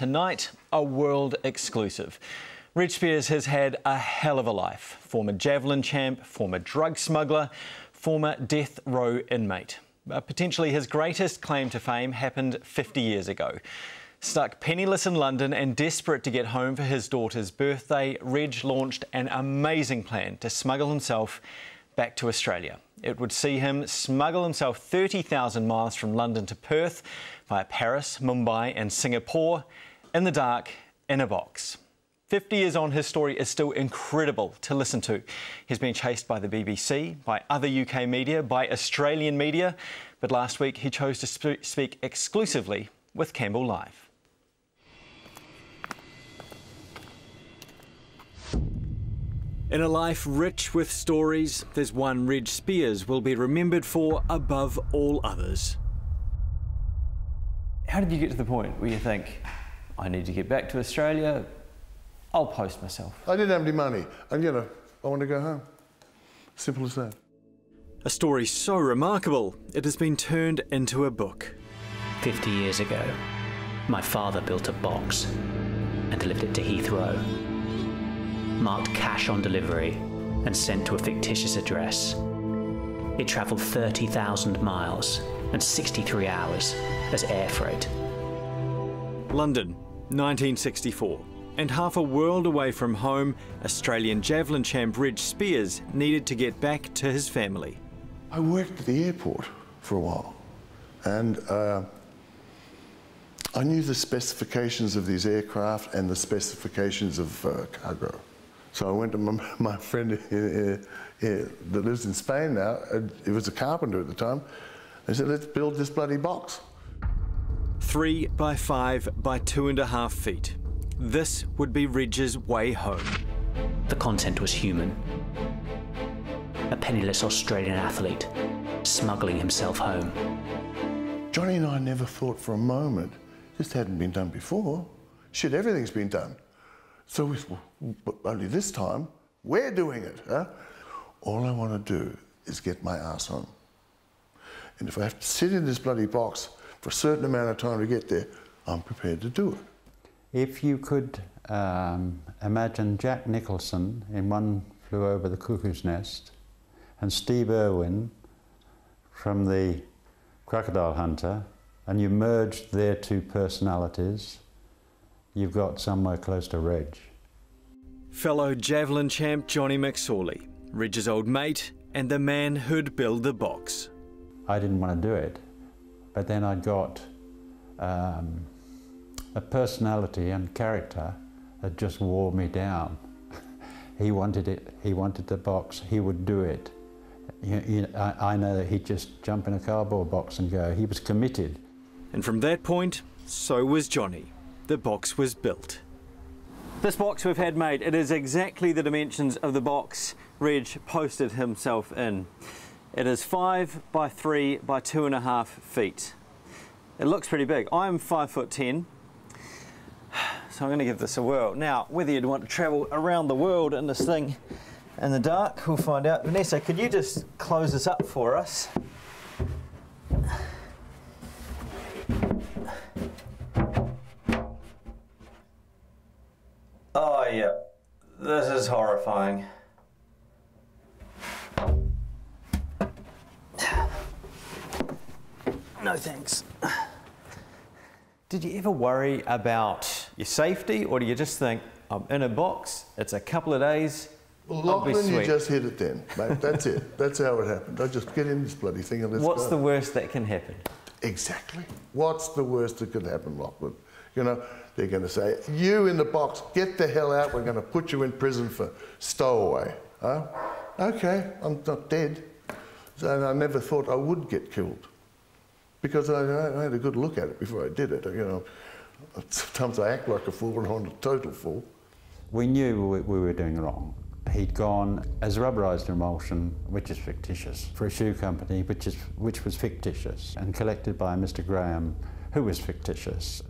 Tonight, a world exclusive. Reg Spiers has had a hell of a life. Former javelin champ, former drug smuggler, former death row inmate. Potentially his greatest claim to fame happened 50 years ago. Stuck penniless in London and desperate to get home for his daughter's birthday, Reg launched an amazing plan to smuggle himself back to Australia. It would see him smuggle himself 30,000 miles from London to Perth via Paris, Mumbai, and Singapore in the dark in a box. 50 years on, his story is still incredible to listen to. He's been chased by the BBC, by other UK media, by Australian media, but last week he chose to sp speak exclusively with Campbell Live. In a life rich with stories, there's one Reg Spiers will be remembered for above all others. How did you get to the point where you think, I need to get back to Australia, I'll post myself? I didn't have any money, and you know, I want to go home. Simple as that. A story so remarkable, it has been turned into a book. 50 years ago, my father built a box and delivered it to Heathrow marked cash on delivery, and sent to a fictitious address. It travelled 30,000 miles and 63 hours as air freight. London, 1964. And half a world away from home, Australian javelin champ Reg Spiers needed to get back to his family. I worked at the airport for a while, and uh, I knew the specifications of these aircraft and the specifications of uh, cargo. So I went to my, my friend that lives in Spain now, it was a carpenter at the time, I said, let's build this bloody box. Three by five by two and a half feet. This would be Ridge's way home. The content was human. A penniless Australian athlete smuggling himself home. Johnny and I never thought for a moment this hadn't been done before. Shit, everything's been done. So we, but only this time, we're doing it. Huh? All I want to do is get my ass home. And if I have to sit in this bloody box for a certain amount of time to get there, I'm prepared to do it. If you could um, imagine Jack Nicholson in One Flew Over the Cuckoo's Nest and Steve Irwin from the Crocodile Hunter, and you merged their two personalities, you've got somewhere close to Reg. Fellow javelin champ Johnny McSorley, Reg's old mate, and the man who'd build the box. I didn't want to do it, but then I got um, a personality and character that just wore me down. he wanted it, he wanted the box, he would do it. You, you, I, I know that he'd just jump in a cardboard box and go. He was committed. And from that point, so was Johnny the box was built. This box we've had made, it is exactly the dimensions of the box Reg posted himself in. It is five by three by two and a half feet. It looks pretty big. I'm five foot ten, so I'm gonna give this a whirl. Now, whether you'd want to travel around the world in this thing in the dark, we'll find out. Vanessa, could you just close this up for us? Did you ever worry about your safety, or do you just think, I'm in a box, it's a couple of days, well, Lachlan, you just hit it then, mate. That's it. That's how it happened. I just get in this bloody thing and let's What's go. the worst that can happen? Exactly. What's the worst that could happen, Lachlan? You know, they're going to say, you in the box, get the hell out, we're going to put you in prison for stowaway. Huh? Okay, I'm not dead. And I never thought I would get killed because I, I, had a good look at it before I did it. You know, sometimes I act like a fool and I'm a total fool. We knew we, we were doing wrong. He'd gone as rubberized emulsion, which is fictitious, for a shoe company, which, is, which was fictitious, and collected by Mr. Graham, who was fictitious.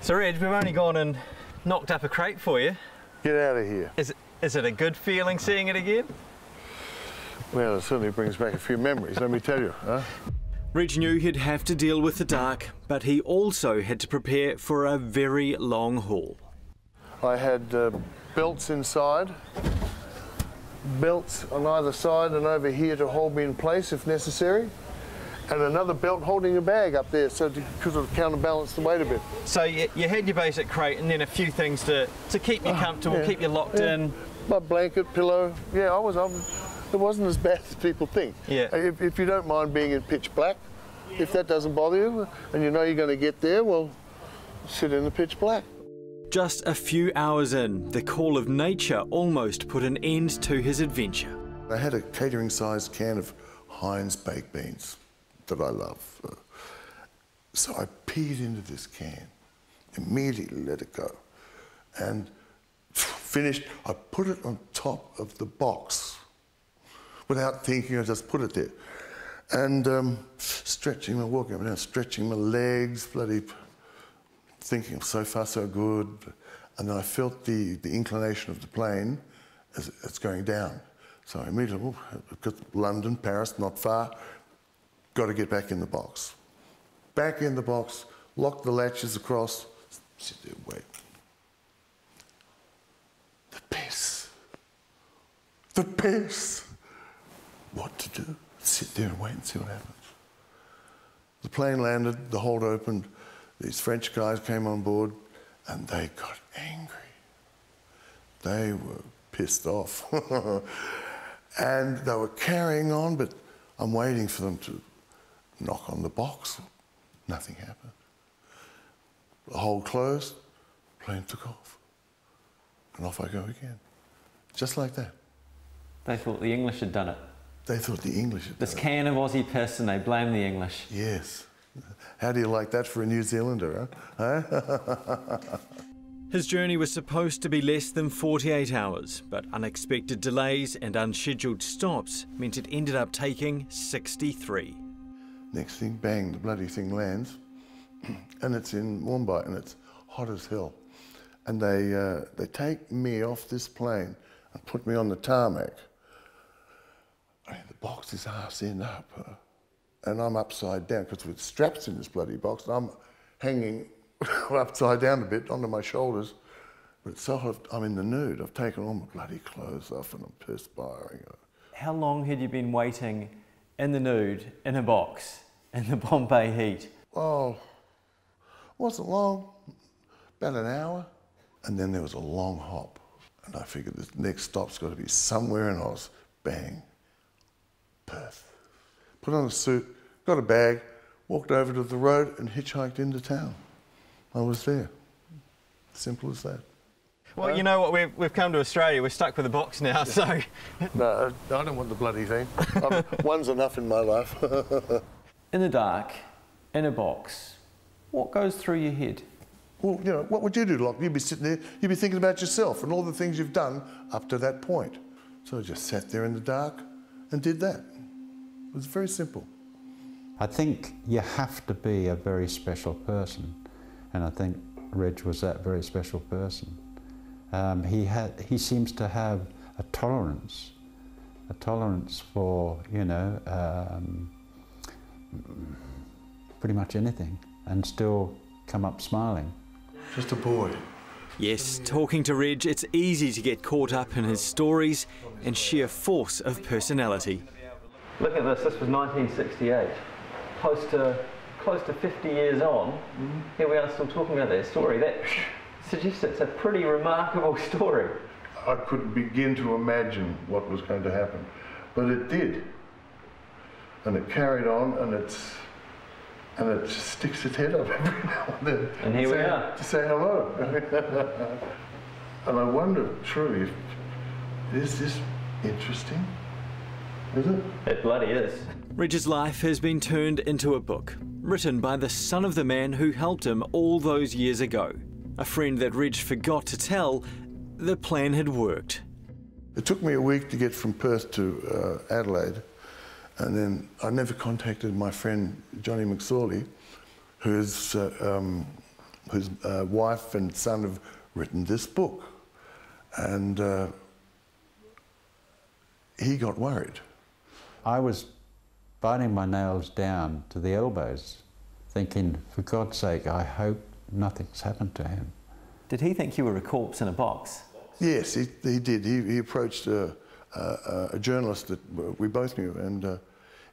So, Reg, we've only gone and knocked up a crate for you. Get out of here. Is it, is it a good feeling seeing it again? Well, it certainly brings back a few memories, let me tell you. Huh? Reg knew he'd have to deal with the dark, but he also had to prepare for a very long haul. I had uh, belts inside, belts on either side and over here to hold me in place if necessary, and another belt holding a bag up there so because it'll counterbalance the weight a bit. So you, you, had your basic crate and then a few things to, to keep you comfortable, yeah, keep you locked yeah. in. My blanket, pillow. Yeah, I was. I was it wasn't as bad as people think. Yeah. Uh, if, if you don't mind being in pitch black, if that doesn't bother you, and you know you're going to get there, well, sit in the pitch black. Just a few hours in, the call of nature almost put an end to his adventure. I had a catering-sized can of Heinz baked beans that I love. Uh, so I peed into this can, immediately let it go, and finished. I put it on top of the box without thinking. I just put it there, and um, stretching my walking down, stretching my legs, bloody thinking so far so good, and then I felt the, the inclination of the plane as it's going down. So I immediately, because London, Paris, not far, got to get back in the box. Back in the box, lock the latches across, sit there, wait. The piss. The piss. What to do? Sit there and wait and see what happens. The plane landed, the hold opened, these French guys came on board and they got angry. They were pissed off. and they were carrying on, but I'm waiting for them to knock on the box. Nothing happened. The hole closed, plane took off. And off I go again. Just like that. They thought the English had done it. They thought the English had this can of Aussie piss and they blame the English. Yes. How do you like that for a New Zealander, huh? His journey was supposed to be less than 48 hours, but unexpected delays and unscheduled stops meant it ended up taking 63. Next thing, bang, the bloody thing lands, and it's in Mumbai, and it's hot as hell. And they, uh, they take me off this plane and put me on the tarmac. I mean, the box is half end up. Uh, and I'm upside down because with straps in this bloody box, and I'm hanging upside down a bit onto my shoulders. But it's so I'm in the nude. I've taken all my bloody clothes off and I'm perspiring. How long had you been waiting in the nude in a box in the Bombay heat? Oh, wasn't long, about an hour. And then there was a long hop. And I figured the next stop's got to be somewhere in Oz. Bang, Perth put on a suit, got a bag, walked over to the road and hitchhiked into town. I was there. Simple as that. Well, you know what? We've, we've come to Australia. We're stuck with a box now, so. no, I don't want the bloody thing. one's enough in my life. in the dark, in a box, what goes through your head? Well, you know, what would you do, Locke? You'd be sitting there, you'd be thinking about yourself and all the things you've done up to that point. So I just sat there in the dark and did that. It was very simple. I think you have to be a very special person, and I think Reg was that very special person. Um, he had, he seems to have a tolerance, a tolerance for you know um, pretty much anything, and still come up smiling. Just a boy. Yes, talking to Reg, it's easy to get caught up in his stories and sheer force of personality. Look at this, this was 1968. Close to, close to 50 years on, mm-hmm. here we are still talking about that story. That suggests it's a pretty remarkable story. I couldn't begin to imagine what was going to happen, but it did. And it carried on, and it's and it sticks its head up every now and then. And here say, we are. To say hello. and I wonder, truly, is this interesting? Is it? It bloody is. Reg's life has been turned into a book, written by the son of the man who helped him all those years ago. A friend that Reg forgot to tell the plan had worked. It took me a week to get from Perth to uh, Adelaide, and then I never contacted my friend Johnny McSorley, whose, uh, um, whose uh, wife and son have written this book. And uh, he got worried. I was biting my nails down to the elbows, thinking, for God's sake, I hope nothing's happened to him. Did he think you were a corpse in a box? Yes, he, he did. He, he approached a, a, a, journalist that we both knew, and uh,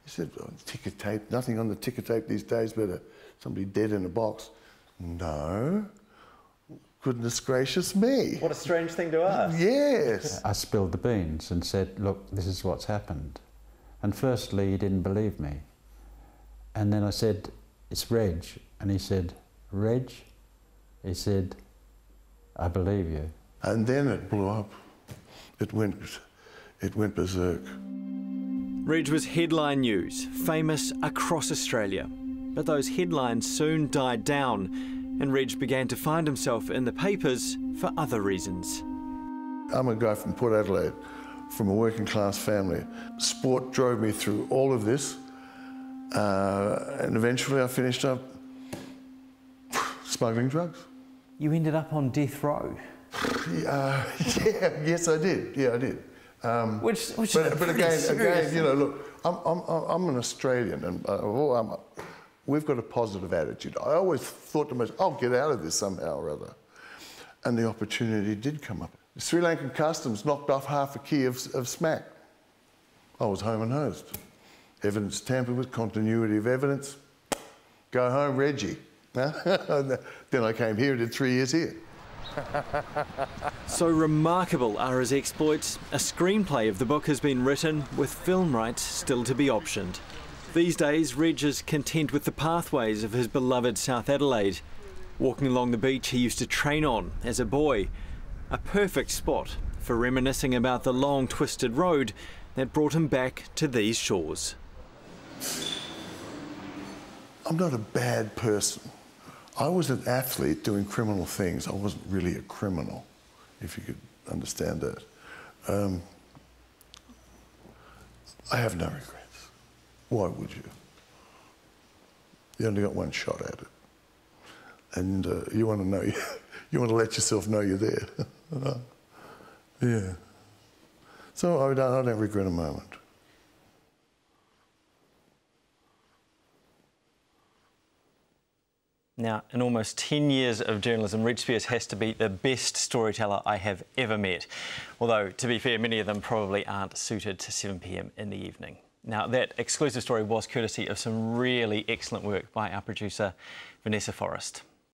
he said, oh, "Ticker tape. Nothing on the ticker tape these days, but uh, somebody dead in a box." No. Goodness gracious me. What a strange thing to ask. Yes. I spilled the beans and said, "Look, this is what's happened." And firstly, he didn't believe me. And then I said, It's Reg. And he said, Reg? He said, I believe you. And then it blew up. It went, it went berserk. Reg was headline news, famous across Australia. But those headlines soon died down, and Reg began to find himself in the papers for other reasons. I'm a guy from Port Adelaide from a working class family. Sport drove me through all of this, uh, and eventually I finished up smuggling drugs. You ended up on death row. Uh, yeah, yes, I did. Yeah, I did. Um, which, which but, but again, again, you know, look, I'm, I'm, I'm an Australian, and uh, I'm, we've got a positive attitude. I always thought to myself, I'll get out of this somehow or other. And the opportunity did come up. Sri Lankan Customs knocked off half a key of, of smack. I was home and hosed. Evidence tampered with, continuity of evidence. Go home, Reggie. then I came here and did three years here. so remarkable are his exploits, a screenplay of the book has been written with film rights still to be optioned. These days, Reg is content with the pathways of his beloved South Adelaide. Walking along the beach he used to train on as a boy, a perfect spot for reminiscing about the long twisted road that brought him back to these shores. I'm not a bad person. I was an athlete doing criminal things. I wasn't really a criminal, if you could understand that. Um, I have no regrets. Why would you? You only got one shot at it. And uh, you want to know, you want to let yourself know you're there. yeah. So I don't, I don't regret a moment. Now, in almost 10 years of journalism, Reg Spiers has to be the best storyteller I have ever met. Although, to be fair, many of them probably aren't suited to 7pm in the evening. Now, that exclusive story was courtesy of some really excellent work by our producer, Vanessa Forrest.